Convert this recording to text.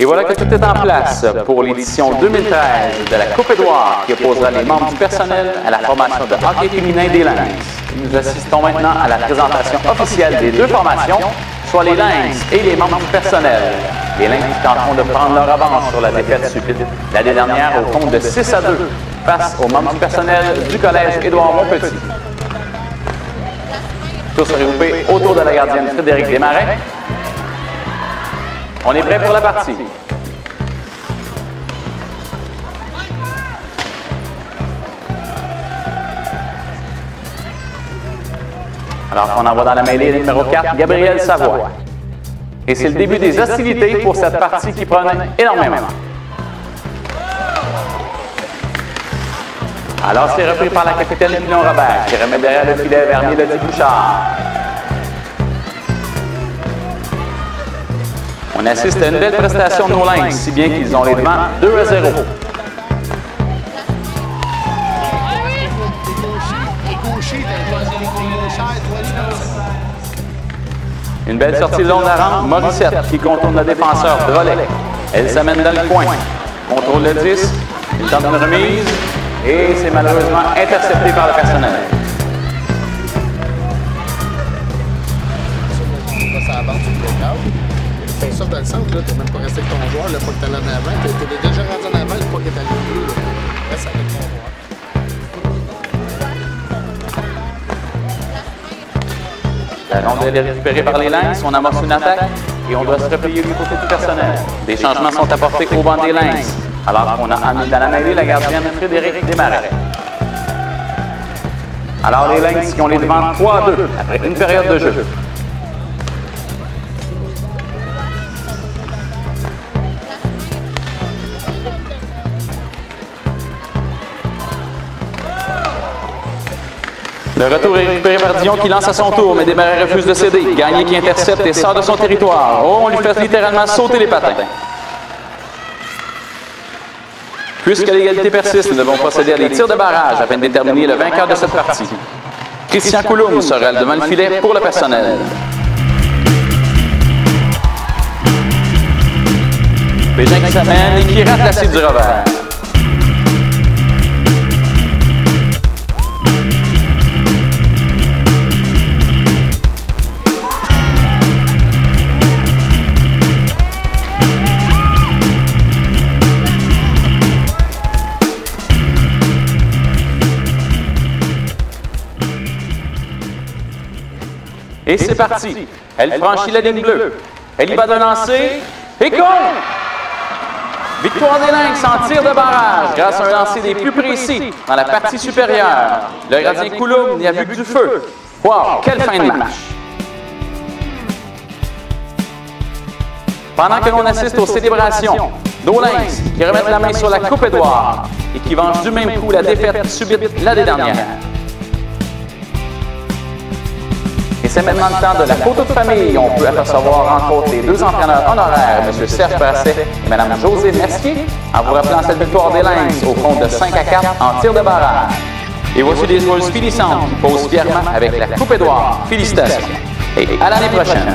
Et voilà que tout est en place pour l'édition 2013 de la Coupe Édouard qui opposera les membres du personnel à la formation de hockey féminin des Lynx. Nous assistons maintenant à la présentation officielle des deux formations, soit les Lynx et les membres du personnel. Les Lynx tenteront de prendre leur avance sur la défaite subite l'année dernière au compte de 6 à 2 face aux membres du personnel du Collège Édouard Montpetit. Tous regroupés autour de la gardienne Frédéric Desmarais. On est prêt pour la partie. Alors on envoie dans la mêlée numéro 4, Gabriel Savoie. Et c'est le début des hostilités pour cette partie qui prend énormément. Alors c'est repris par la capitaine Pilon Robert qui remet derrière le filet vers Mélodie Bouchard. On assiste à une belle prestation de nos Lynx, si bien qu'ils ont les devants 2 à 0. Une belle sortie de long à Morissette qui contourne le défenseur, Drolet. Elle s'amène dans le coin. Contrôle le 10, il tente une remise et c'est malheureusement intercepté par le personnel. Fais ça dans le centre, là, t'es même pas resté avec ton joueur, là, pas que t'es allé en avant. T'es t'es déjà rendu en avant, fois qu'il est allé au là. Reste avec ton joueur. La rondelle est récupérée par les Lynx, on amorce une attaque et on doit se replier du côté du personnel. Des changements sont apportés au banc des Lynx, alors qu'on a amené dans la mêlée la gardienne Frédéric Desmarais. Alors les Lynx qui ont les devants 3 à 2 après une période de jeu. Le retour est récupéré par Dion qui lance à son tour, mais Desmarais refuse de céder. Gagné qui intercepte et sort de son territoire. Oh, on lui fait littéralement sauter les patins. Puisque l'égalité persiste, nous devons procéder à des tirs de barrage afin de déterminer le vainqueur de cette partie. Christian Couloum sera devant le filet pour le personnel. Bégin qui s'amène et qui rate la cible du revers. Et c'est parti. Elle franchit la ligne bleue. Elle y va de lancer. Et compte! Victoire des Lynx en tir de barrage grâce à un lancer des plus précis dans la partie supérieure. Le gardien Coulomb n'y a vu que du feu. Wow, quelle fin de match! Pendant que l'on assiste aux célébrations, nos Lynx qui remettent la main sur la Coupe Édouard et qui vengent du même coup la défaite subite l'année dernière. Et c'est maintenant le temps de la photo de famille. On peut apercevoir entre autres les deux entraîneurs honoraires, M. Serge Brasset et Mme José Mercier, en vous rappelant cette victoire des Lynx au compte de 5 à 4 en tir de barrage. Et voici des joueuses finissantes qui posent fièrement avec la Coupe Édouard. Félicitations. Et à l'année prochaine.